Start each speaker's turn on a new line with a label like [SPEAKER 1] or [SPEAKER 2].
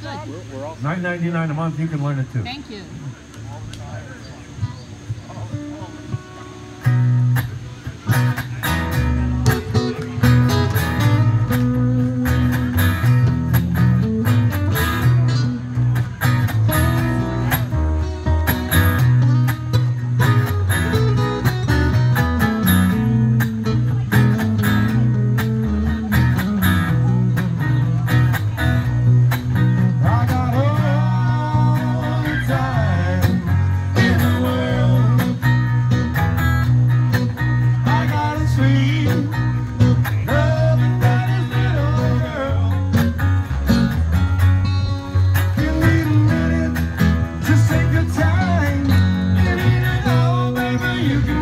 [SPEAKER 1] good.
[SPEAKER 2] We're, we're all
[SPEAKER 3] Nine ninety nine a month. You can learn it too.
[SPEAKER 1] Thank you. you.